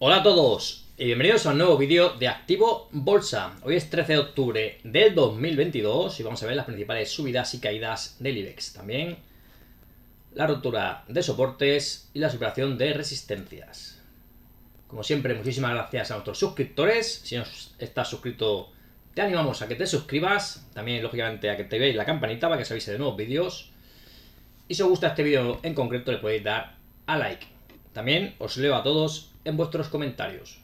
Hola a todos y bienvenidos a un nuevo vídeo de Activo Bolsa. Hoy es 13 de octubre del 2022 y vamos a ver las principales subidas y caídas del IBEX. También la rotura de soportes y la superación de resistencias. Como siempre, muchísimas gracias a nuestros suscriptores. Si no estás suscrito, te animamos a que te suscribas. También, lógicamente, a que te veáis la campanita para que os avise de nuevos vídeos. Y si os gusta este vídeo en concreto, le podéis dar a like. También os leo a todos en vuestros comentarios.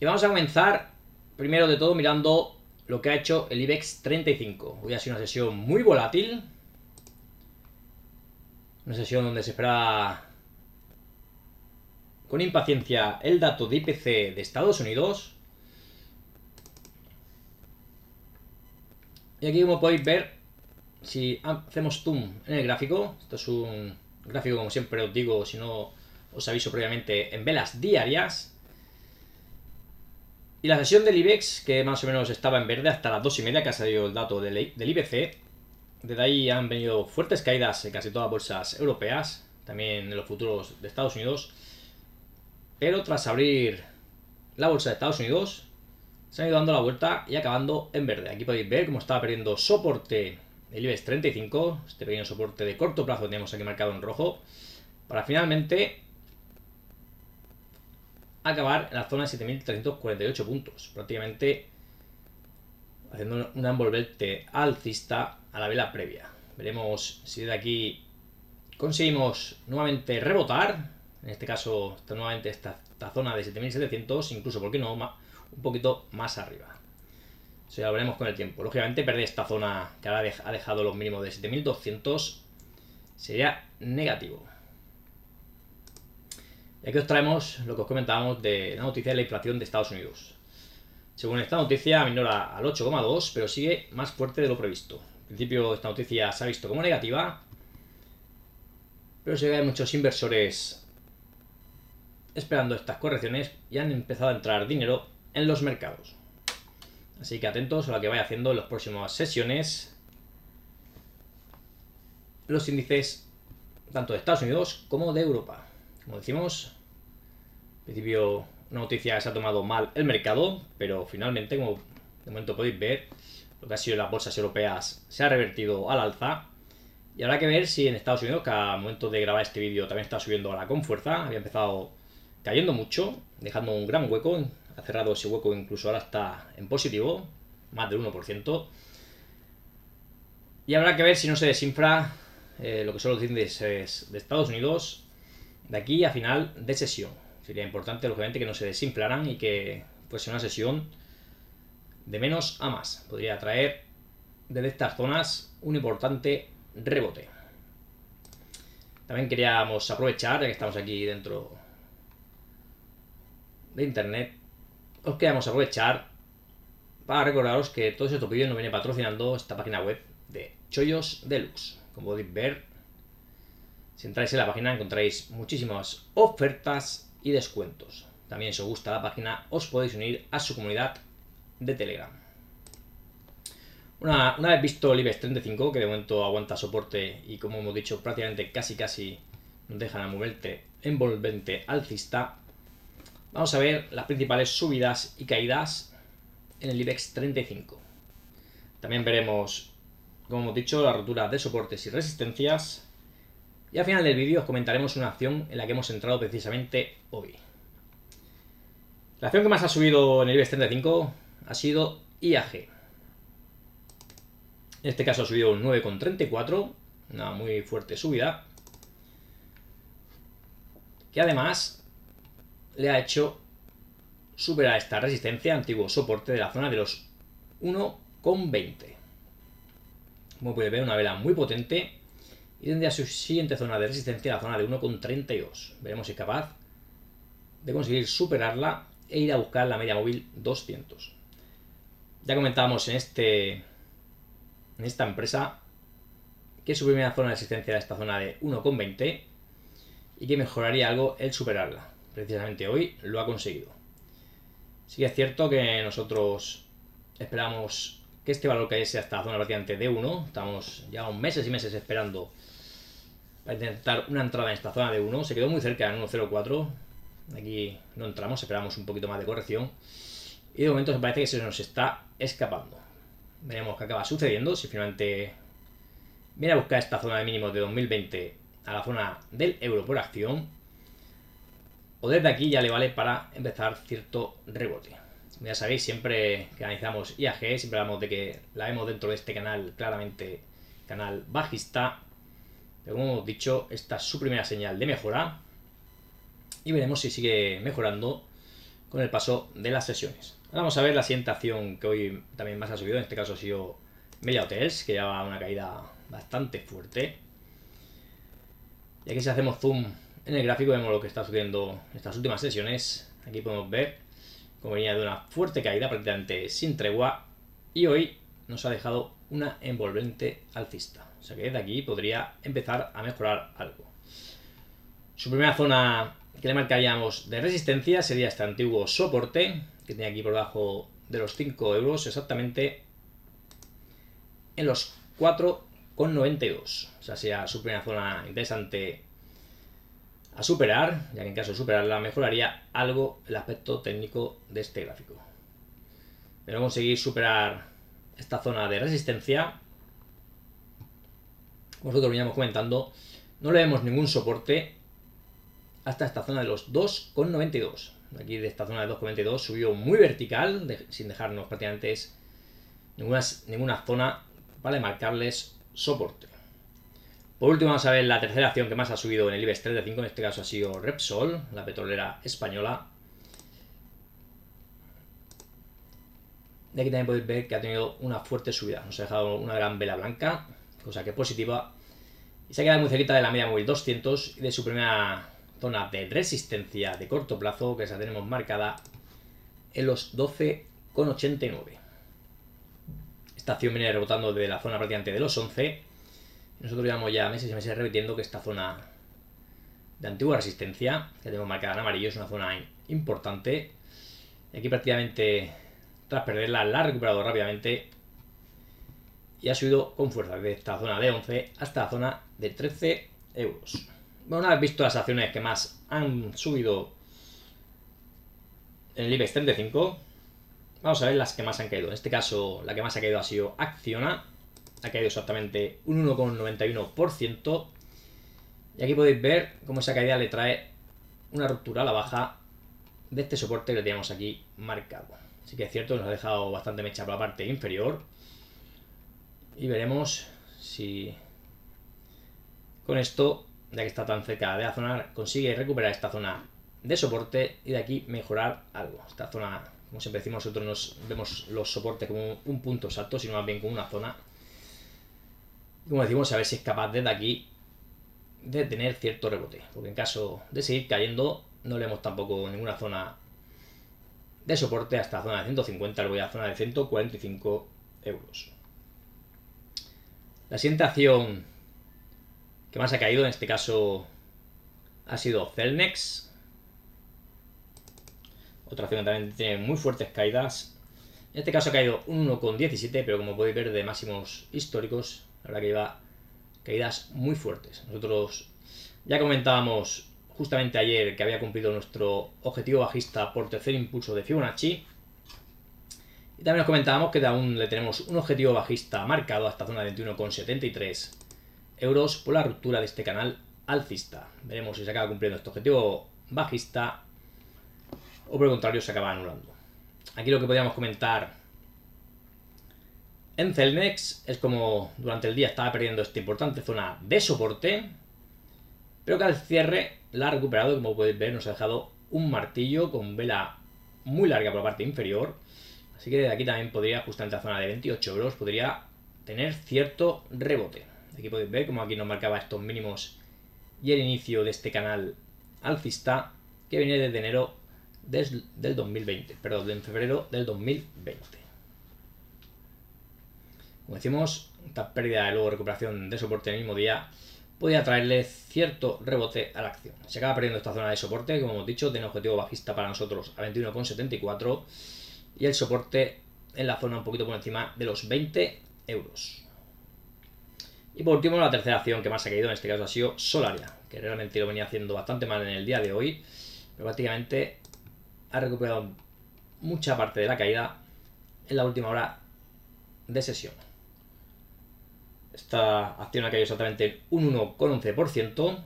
Y vamos a comenzar, primero de todo, mirando lo que ha hecho el IBEX 35. Hoy ha sido una sesión muy volátil. Una sesión donde se espera con impaciencia el dato de IPC de Estados Unidos. Y aquí como podéis ver, si hacemos zoom en el gráfico, esto es un gráfico como siempre os digo, si no os aviso previamente, en velas diarias. Y la sesión del IBEX, que más o menos estaba en verde hasta las 2 y media, que ha salido el dato del, IBC. Desde ahí han venido fuertes caídas en casi todas las bolsas europeas, también en los futuros de Estados Unidos. Pero tras abrir la bolsa de Estados Unidos, se han ido dando la vuelta y acabando en verde. Aquí podéis ver cómo estaba perdiendo soporte el IBEX 35, este pequeño soporte de corto plazo tenemos aquí marcado en rojo, para finalmente acabar en la zona de 7.348 puntos, prácticamente haciendo una envolvente alcista a la vela previa. Veremos si de aquí conseguimos nuevamente rebotar, en este caso nuevamente esta, esta zona de 7.700, incluso, ¿por qué no?, un poquito más arriba. Eso ya veremos con el tiempo. Lógicamente perder esta zona que ahora ha dejado los mínimos de 7200 sería negativo. Y aquí os traemos lo que os comentábamos de la noticia de la inflación de Estados Unidos. Según esta noticia, minora al 8,2, pero sigue más fuerte de lo previsto. En principio, esta noticia se ha visto como negativa, pero se hay muchos inversores esperando estas correcciones y han empezado a entrar dinero en los mercados. Así que atentos a lo que vaya haciendo en las próximas sesiones los índices tanto de Estados Unidos como de Europa. Como decimos, en principio una noticia que se ha tomado mal el mercado, pero finalmente, como de momento podéis ver, lo que ha sido las bolsas europeas se ha revertido al alza. Y habrá que ver si en Estados Unidos, que al momento de grabar este vídeo también está subiendo ahora con fuerza, había empezado cayendo mucho, dejando un gran hueco ha cerrado ese hueco, incluso ahora está en positivo, más del 1%. Y habrá que ver si no se desinfra eh, lo que son los índices de Estados Unidos de aquí a final de sesión. Sería importante, lógicamente, que no se desinflaran y que fuese una sesión de menos a más. Podría traer desde estas zonas un importante rebote. También queríamos aprovechar, ya que estamos aquí dentro de internet, os queremos aprovechar para recordaros que todos estos vídeos nos viene patrocinando esta página web de Chollos Deluxe. Como podéis ver, si entráis en la página encontráis muchísimas ofertas y descuentos. También si os gusta la página os podéis unir a su comunidad de Telegram. Una, una, vez visto el IBEX 35, que de momento aguanta soporte y como hemos dicho prácticamente casi casi nos dejan a moverte envolvente alcista, Vamos a ver las principales subidas y caídas en el IBEX 35. También veremos, como hemos dicho, la rotura de soportes y resistencias. Y al final del vídeo os comentaremos una acción en la que hemos entrado precisamente hoy. La acción que más ha subido en el IBEX 35 ha sido IAG. En este caso ha subido un 9,34, una muy fuerte subida. Que además le ha hecho superar esta resistencia, antiguo soporte de la zona de los 1,20. Como puede ver, una vela muy potente y tendría su siguiente zona de resistencia, la zona de 1,32. Veremos si es capaz de conseguir superarla e ir a buscar la media móvil 200. Ya comentábamos en, este, en esta empresa que su primera zona de resistencia era esta zona de 1,20 y que mejoraría algo el superarla precisamente hoy lo ha conseguido. Sí que es cierto que nosotros esperamos que este valor cayese hasta la zona prácticamente de 1. Estamos ya meses y meses esperando para intentar una entrada en esta zona de 1. Se quedó muy cerca en 1.04. Aquí no entramos, esperamos un poquito más de corrección. Y de momento se parece que se nos está escapando. Veremos qué acaba sucediendo. Si finalmente viene a buscar esta zona de mínimo de 2020 a la zona del euro por acción. O desde aquí ya le vale para empezar cierto rebote. Ya sabéis, siempre que analizamos IAG, siempre hablamos de que la vemos dentro de este canal, claramente canal bajista. Pero como hemos dicho, esta es su primera señal de mejora. Y veremos si sigue mejorando con el paso de las sesiones. Ahora vamos a ver la siguiente acción que hoy también más ha subido. En este caso ha sido Media Hotels, que lleva una caída bastante fuerte. Y aquí si hacemos zoom en el gráfico vemos lo que está sucediendo en estas últimas sesiones. Aquí podemos ver cómo venía de una fuerte caída prácticamente sin tregua y hoy nos ha dejado una envolvente alcista. O sea que desde aquí podría empezar a mejorar algo. Su primera zona que le marcaríamos de resistencia sería este antiguo soporte que tiene aquí por debajo de los 5 euros exactamente en los 4 con 92. O sea, sería su primera zona interesante a superar, ya que en caso de superarla mejoraría algo el aspecto técnico de este gráfico. Pero conseguir superar esta zona de resistencia, como nosotros veníamos comentando, no le vemos ningún soporte hasta esta zona de los 2,92. Aquí de esta zona de 2,92 subió muy vertical, sin dejarnos prácticamente ninguna, ninguna zona para marcarles soporte. Por último vamos a ver la tercera acción que más ha subido en el IBEX 35, en este caso ha sido Repsol, la petrolera española. De aquí también podéis ver que ha tenido una fuerte subida, nos ha dejado una gran vela blanca, cosa que es positiva. Y se ha quedado muy cerquita de la media móvil 200 y de su primera zona de resistencia de corto plazo, que esa tenemos marcada en los 12,89. Esta acción viene rebotando de la zona prácticamente de los 11. Nosotros llevamos ya meses y meses repitiendo que esta zona de antigua resistencia, que tenemos marcada en amarillo, es una zona importante. Y aquí prácticamente, tras perderla, la ha recuperado rápidamente y ha subido con fuerza de esta zona de 11 hasta la zona de 13 euros. Bueno, una vez visto las acciones que más han subido en el IBEX 35, Vamos a ver las que más han caído. En este caso, la que más ha caído ha sido Acciona. Ha caído exactamente un 1,91%. Y aquí podéis ver cómo esa caída le trae una ruptura a la baja de este soporte que tenemos aquí marcado. Así que es cierto nos ha dejado bastante mecha por la parte inferior. Y veremos si con esto, ya que está tan cerca de la zona, consigue recuperar esta zona de soporte y de aquí mejorar algo. Esta zona como siempre decimos, nosotros nos vemos los soportes como un punto exacto, sino más bien como una zona. Como decimos, a ver si es capaz desde aquí de tener cierto rebote. Porque en caso de seguir cayendo, no leemos tampoco ninguna zona de soporte hasta la zona de 150, luego a la zona de 145 euros. La siguiente acción que más ha caído en este caso ha sido Celnex, otra acción que también tiene muy fuertes caídas. En este caso ha caído un 1,17, pero como podéis ver de máximos históricos, la verdad que lleva caídas muy fuertes. Nosotros ya comentábamos justamente ayer que había cumplido nuestro objetivo bajista por tercer impulso de Fibonacci. Y también os comentábamos que aún le tenemos un objetivo bajista marcado hasta zona de 21,73 euros por la ruptura de este canal alcista. Veremos si se acaba cumpliendo este objetivo bajista o por el contrario se acaba anulando. Aquí lo que podríamos comentar en Celnex es como durante el día estaba perdiendo esta importante zona de soporte, pero que al cierre la ha recuperado, como podéis ver nos ha dejado un martillo con vela muy larga por la parte inferior, así que desde aquí también podría, justamente la zona de 28 euros, podría tener cierto rebote. Aquí podéis ver como aquí nos marcaba estos mínimos y el inicio de este canal alcista que viene desde enero del 2020, perdón, en febrero del 2020. Como decimos, esta pérdida de luego recuperación de soporte en el mismo día podría traerle cierto rebote a la acción. Se acaba perdiendo esta zona de soporte, como hemos dicho, tiene objetivo bajista para nosotros a 21,74 y el soporte en la zona un poquito por encima de los 20 euros. Y Y por último, la tercera acción que más ha caído en este caso ha sido Solaria, que realmente lo venía haciendo bastante mal en el día de hoy, pero prácticamente ha recuperado mucha parte de la caída en la última hora de sesión. Esta acción ha caído exactamente un 1,11%.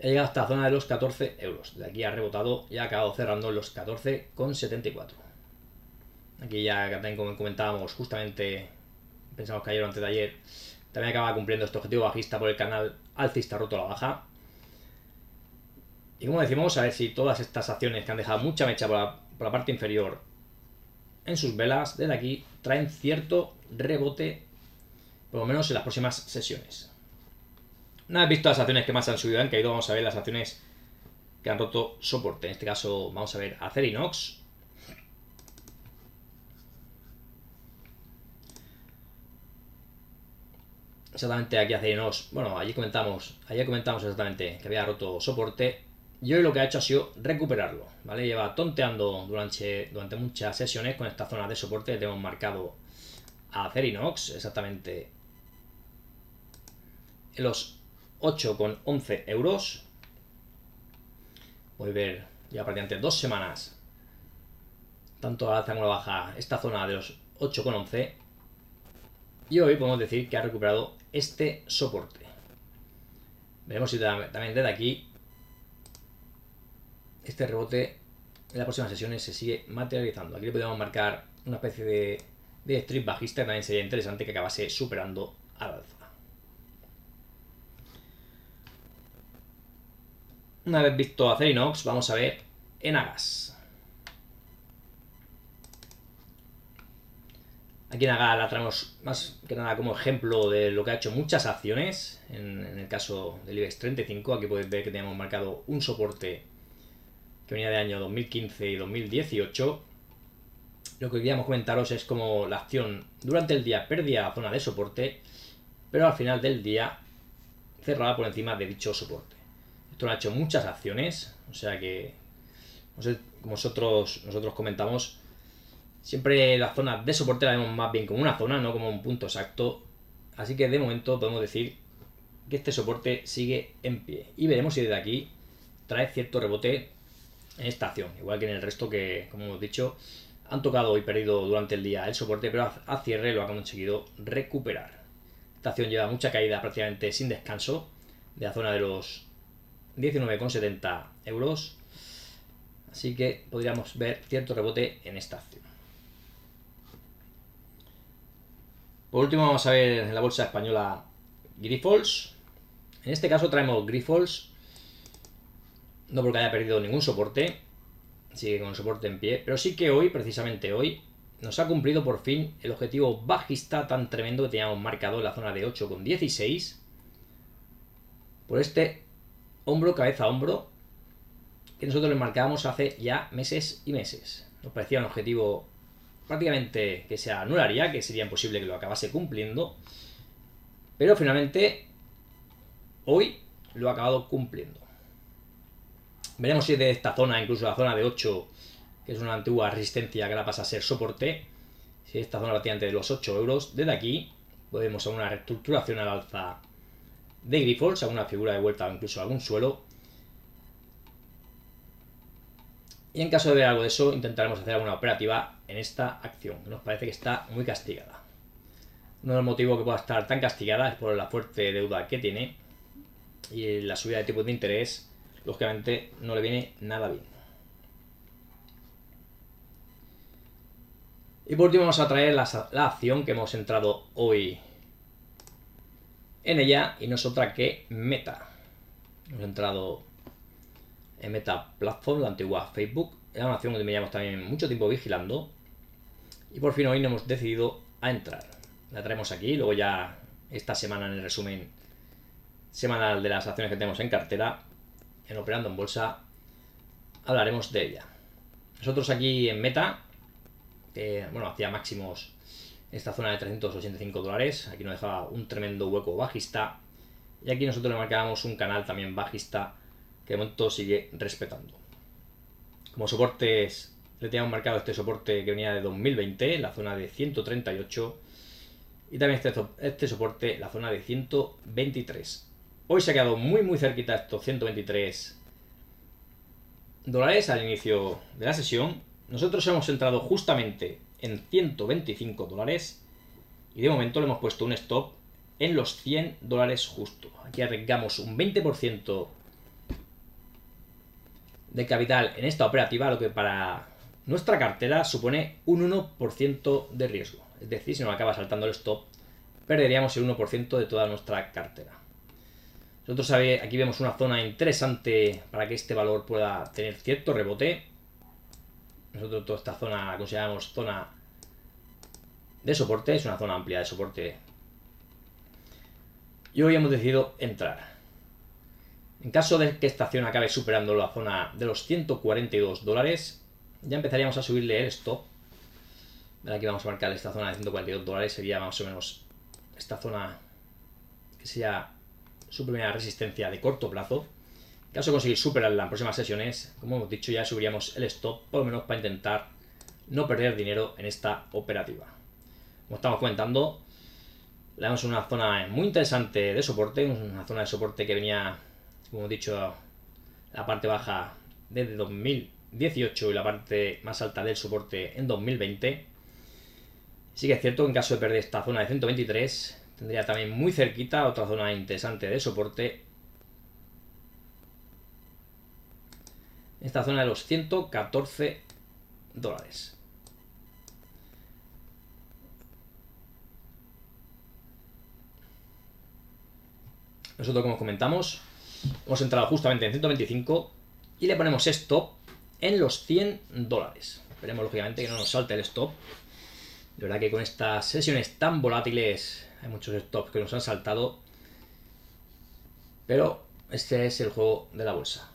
Ha llegado hasta la zona de los 14 euros. De aquí ha rebotado y ha acabado cerrando los 14,74. Aquí ya también como comentábamos justamente, pensamos que ayer o antes de ayer, también acaba cumpliendo este objetivo bajista por el canal alcista roto a la baja. Y como decimos, a ver si todas estas acciones que han dejado mucha mecha por la parte inferior en sus velas, desde aquí, traen cierto rebote, por lo menos en las próximas sesiones. Una vez visto las acciones que más han subido, han caído, vamos a ver las acciones que han roto soporte. En este caso, vamos a ver Acerinox. Exactamente aquí Acerinox, bueno, allí comentamos, ayer comentamos exactamente que había roto soporte y hoy lo que ha hecho ha sido recuperarlo, ¿vale? Lleva tonteando durante, durante muchas sesiones con esta zona de soporte que tenemos marcado a Cerinox, exactamente en los 8,11 euros. Voy a ver ya prácticamente dos semanas, tanto a la alza como baja, esta zona de los 8,11. Y hoy podemos decir que ha recuperado este soporte. Veremos si también desde aquí este rebote en las próximas sesiones se sigue materializando. Aquí le podemos marcar una especie de, de strip bajista, también sería interesante que acabase superando al alza. Una vez visto a Cerinox, vamos a ver Enagas. Aquí en Agas la traemos más que nada como ejemplo de lo que ha hecho muchas acciones. En, en el caso del IBEX 35, aquí podéis ver que tenemos marcado un soporte que venía de año 2015 y 2018. Lo que queríamos comentaros es como la acción durante el día perdía zona de soporte, pero al final del día cerraba por encima de dicho soporte. Lo ha hecho muchas acciones, o sea que, como nosotros, nosotros comentamos, siempre la zona de soporte la vemos más bien como una zona, no como un punto exacto. Así que de momento podemos decir que este soporte sigue en pie. Y veremos si desde aquí trae cierto rebote en esta acción, igual que en el resto que, como hemos dicho, han tocado y perdido durante el día el soporte, pero a cierre lo han conseguido recuperar. Esta acción lleva mucha caída prácticamente sin descanso, de la zona de los 19,70 euros, así que podríamos ver cierto rebote en esta acción. Por último vamos a ver en la bolsa española Grifols. En este caso traemos Grifols no porque haya perdido ningún soporte, sigue con soporte en pie, pero sí que hoy, precisamente hoy, nos ha cumplido por fin el objetivo bajista tan tremendo que teníamos marcado en la zona de 8,16 por este hombro, cabeza, hombro que nosotros le marcábamos hace ya meses y meses. Nos parecía un objetivo prácticamente que se anularía, que sería imposible que lo acabase cumpliendo, pero finalmente hoy lo ha acabado cumpliendo. Veremos si de esta zona, incluso la zona de 8, que es una antigua resistencia que la pasa a ser soporte, si esta zona tiene de los 8 euros, desde aquí podemos a una reestructuración al alza de Grifols, a una figura de vuelta o incluso algún suelo. Y en caso de ver algo de eso, intentaremos hacer alguna operativa en esta acción, que nos parece que está muy castigada. Uno de los motivos que pueda estar tan castigada es por la fuerte deuda que tiene y la subida de tipos de interés lógicamente no le viene nada bien. Y por último vamos a traer la, acción que hemos entrado hoy en ella y no es otra que Meta. Hemos entrado en Meta Platform, la antigua Facebook. Era una acción que llevamos también mucho tiempo vigilando. Y por fin hoy nos hemos decidido a entrar. La traemos aquí, luego ya esta semana en el resumen semanal de las acciones que tenemos en cartera en Operando en Bolsa, hablaremos de ella. Nosotros aquí en Meta, bueno, hacía máximos esta zona de 385 dólares, aquí nos dejaba un tremendo hueco bajista, y aquí nosotros le marcábamos un canal también bajista que de momento sigue respetando. Como soportes, le teníamos marcado este soporte que venía de 2020, la zona de 138, Y también este, este soporte, la zona de 123. Hoy se ha quedado muy muy cerquita estos 123 dólares al inicio de la sesión. Nosotros hemos entrado justamente en 125 dólares y de momento le hemos puesto un stop en los 100 dólares justo. Aquí arriesgamos un 20% de capital en esta operativa, lo que para nuestra cartera supone un 1% de riesgo. Es decir, si nos acaba saltando el stop, perderíamos el 1% de toda nuestra cartera. Nosotros aquí vemos una zona interesante para que este valor pueda tener cierto rebote. Nosotros toda esta zona la consideramos zona de soporte, es una zona amplia de soporte. Y hoy hemos decidido entrar. En caso de que esta acción acabe superando la zona de los 142 dólares, ya empezaríamos a subirle el stop. Aquí vamos a marcar esta zona de 142 dólares, sería más o menos esta zona que sería su primera resistencia de corto plazo. Caso de conseguir superarla en próximas sesiones, como hemos dicho, ya subiríamos el stop, por lo menos para intentar no perder dinero en esta operativa. Como estamos comentando, le damos una zona muy interesante de soporte, una zona de soporte que venía, como hemos dicho, la parte baja desde 2018 y la parte más alta del soporte en 2020. Sí que es cierto que en caso de perder esta zona de 123, Tendría también muy cerquita otra zona interesante de soporte. Esta zona de los 114 dólares. Nosotros, como comentamos, hemos entrado justamente en 125 y le ponemos stop en los 100 dólares. Esperemos, lógicamente, que no nos salte el stop. De verdad que con estas sesiones tan volátiles hay muchos stops que nos han saltado. Pero este es el juego de la bolsa.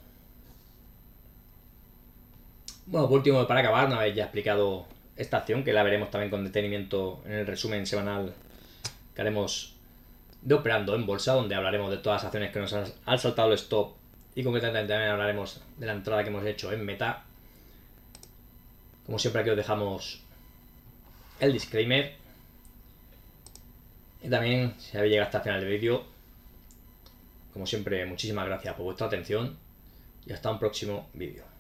Bueno, por último, para acabar, una vez ya explicado esta acción, que la veremos también con detenimiento en el resumen semanal que haremos de operando en bolsa, donde hablaremos de todas las acciones que nos han saltado el stop y concretamente también hablaremos de la entrada que hemos hecho en meta. Como siempre aquí os dejamos el disclaimer y también, si habéis llegado hasta el final del vídeo, como siempre, muchísimas gracias por vuestra atención y hasta un próximo vídeo.